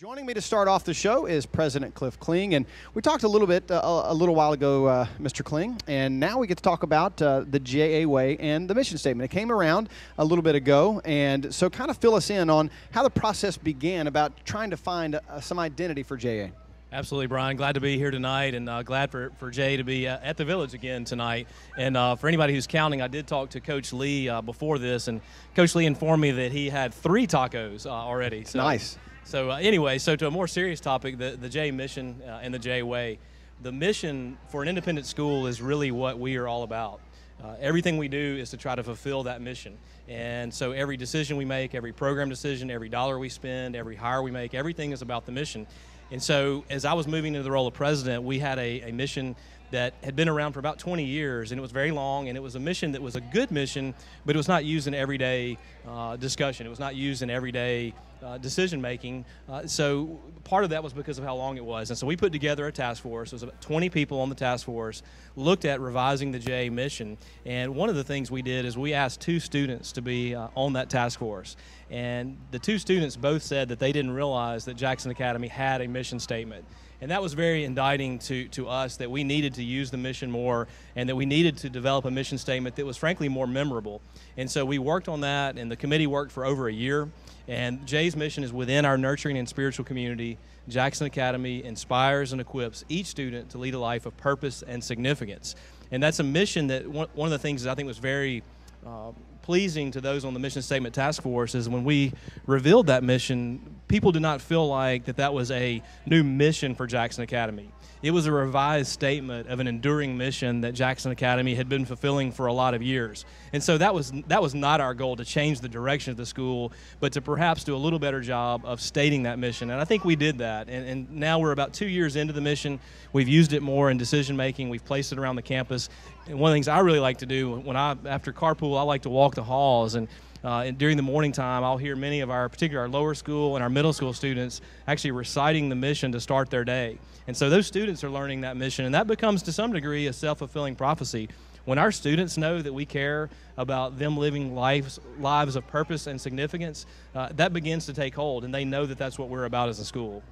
Joining me to start off the show is President Cliff Kling, and we talked a little bit uh, a little while ago, uh, Mr. Kling, and now we get to talk about uh, the JA Way and the mission statement. It came around a little bit ago, and so kind of fill us in on how the process began about trying to find uh, some identity for JA. Absolutely, Brian. Glad to be here tonight, and uh, glad for, for JA to be uh, at the Village again tonight. And uh, for anybody who's counting, I did talk to Coach Lee uh, before this, and Coach Lee informed me that he had three tacos uh, already. So, nice. So uh, anyway, so to a more serious topic, the the JA mission uh, and the JA way. The mission for an independent school is really what we are all about. Uh, everything we do is to try to fulfill that mission. And so every decision we make, every program decision, every dollar we spend, every hire we make, everything is about the mission. And so as I was moving into the role of president, we had a, a mission that had been around for about 20 years, and it was very long, and it was a mission that was a good mission, but it was not used in everyday uh, discussion. It was not used in everyday uh, decision making. Uh, so part of that was because of how long it was. And so we put together a task force. It was about 20 people on the task force, looked at revising the JA mission. And one of the things we did is we asked two students to be uh, on that task force. And the two students both said that they didn't realize that Jackson Academy had a mission statement. And that was very indicting to, to us that we needed to use the mission more and that we needed to develop a mission statement that was frankly more memorable. And so we worked on that, and the committee worked for over a year. And JA's mission is within our nurturing and spiritual community. Jackson Academy inspires and equips each student to lead a life of purpose and significance. And that's a mission that one, one of the things that I think was very uh, pleasing to those on the mission statement task force is when we revealed that mission, people did not feel like that that was a new mission for Jackson Academy. It was a revised statement of an enduring mission that Jackson Academy had been fulfilling for a lot of years. And so that was that was not our goal to change the direction of the school, but to perhaps do a little better job of stating that mission. And I think we did that. And, and now we're about two years into the mission. We've used it more in decision making. We've placed it around the campus. And one of the things I really like to do when I after carpool, I like to walk the halls and uh, and during the morning time, I'll hear many of our, particularly our lower school and our middle school students, actually reciting the mission to start their day. And so those students are learning that mission, and that becomes to some degree a self fulfilling prophecy. When our students know that we care about them living lives, lives of purpose and significance, uh, that begins to take hold, and they know that that's what we're about as a school.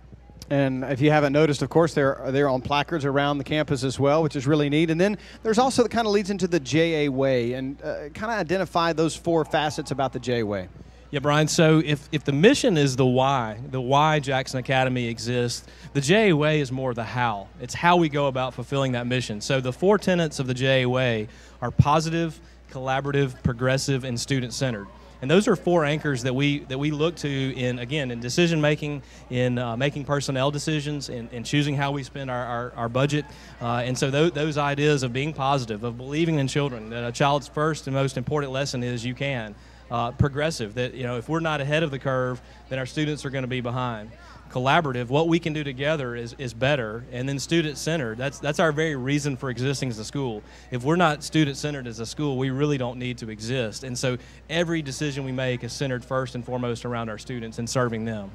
And if you haven't noticed, of course, they're they're on placards around the campus as well, which is really neat. And then there's also that kind of leads into the JA way, and uh, kind of identify those four facets about the JA way. Yeah, Brian. So if, if the mission is the why, the why Jackson Academy exists, the JA Way is more the how. It's how we go about fulfilling that mission. So the four tenets of the JA Way are positive, collaborative, progressive, and student centered. And those are four anchors that we that we look to in again in decision making, in uh, making personnel decisions, in, in, choosing how we spend our, our, our budget. Uh, and so those, those ideas of being positive, of believing in children, that a child's first and most important lesson is you can. Uh, progressive, that you know if we're not ahead of the curve, then our students are going to be behind collaborative, what we can do together is, is better, and then student centered. That's that's our very reason for existing as a school. If we're not student centered as a school, we really don't need to exist. And so every decision we make is centered first and foremost around our students and serving them.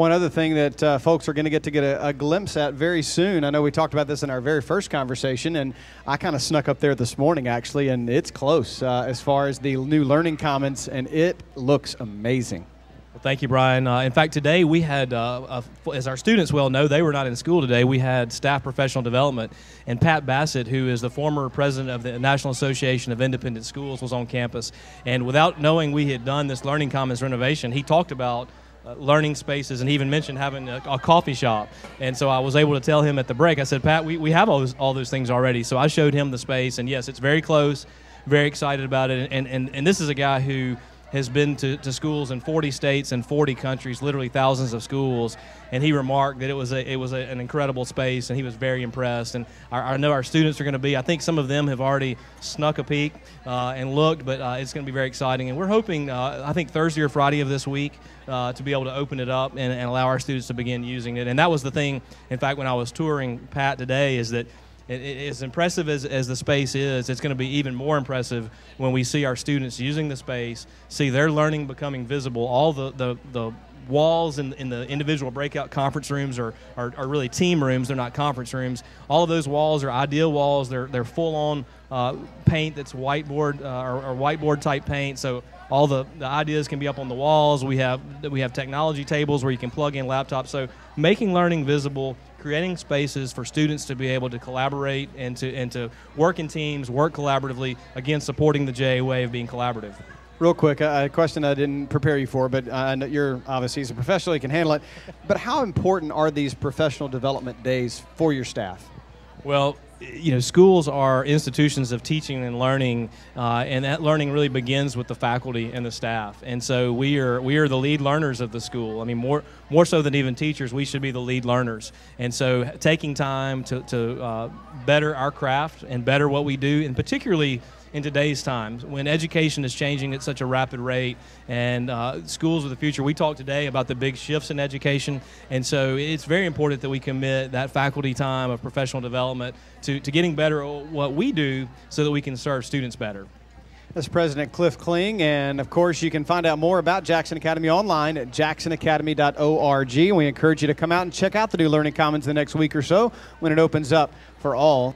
One other thing that uh, folks are going to get to get a, a, glimpse at very soon. I know we talked about this in our very first conversation, and I kind of snuck up there this morning actually, and it's close uh, as far as the new learning commons, and it looks amazing. Well, thank you, Brian. Uh, in fact, today we had, uh, a, as our students well know, they were not in school today. We had staff professional development, and Pat Bassett, who is the former president of the National Association of Independent Schools, was on campus. And without knowing we had done this Learning Commons renovation, he talked about uh, learning spaces and he even mentioned having a, a, coffee shop. And so I was able to tell him at the break, I said, Pat, we, we have all those, all those things already. So I showed him the space, and yes, it's very close, very excited about it. And, and, and this is a guy who has been to, to schools in 40 states and 40 countries, literally thousands of schools, and he remarked that it was a, it was a, an incredible space, and he was very impressed. And our, I know our students are going to be. I think some of them have already snuck a peek uh, and looked, but uh, it's going to be very exciting. And we're hoping, uh, I think Thursday or Friday of this week, uh, to be able to open it up and, and allow our students to begin using it. And that was the thing. In fact, when I was touring Pat today, is that as impressive as, as the space is, it's going to be even more impressive when we see our students using the space, see their learning becoming visible, all the, the, the walls in, in the individual breakout conference rooms are, are, are, really team rooms. They're not conference rooms. All of those walls are ideal walls. They're, they're full on uh, paint that's whiteboard uh, or, or, whiteboard type paint. So all the, the ideas can be up on the walls. We have we have technology tables where you can plug in laptops. So making learning visible, creating spaces for students to be able to collaborate and to and to work in teams, work collaboratively. Again, supporting the JA way of being collaborative. Real quick, a question I didn't prepare you for, but I know you're obviously a professional, you can handle it. But how important are these professional development days for your staff? Well, you know, schools are institutions of teaching and learning, uh, and that learning really begins with the faculty and the staff. And so we are we are the lead learners of the school. I mean, more more so than even teachers, we should be the lead learners. And so taking time to to uh, better our craft and better what we do, and particularly in today's times when education is changing at such a rapid rate and uh, schools of the future. We talked today about the big shifts in education, and so it's very important that we commit that faculty time of professional development to, to getting better at what we do so that we can serve students better. That's President Cliff Kling, and of course, you can find out more about Jackson Academy online at jacksonacademy.org. We encourage you to come out and check out the new Learning Commons the next week or so when it opens up for all.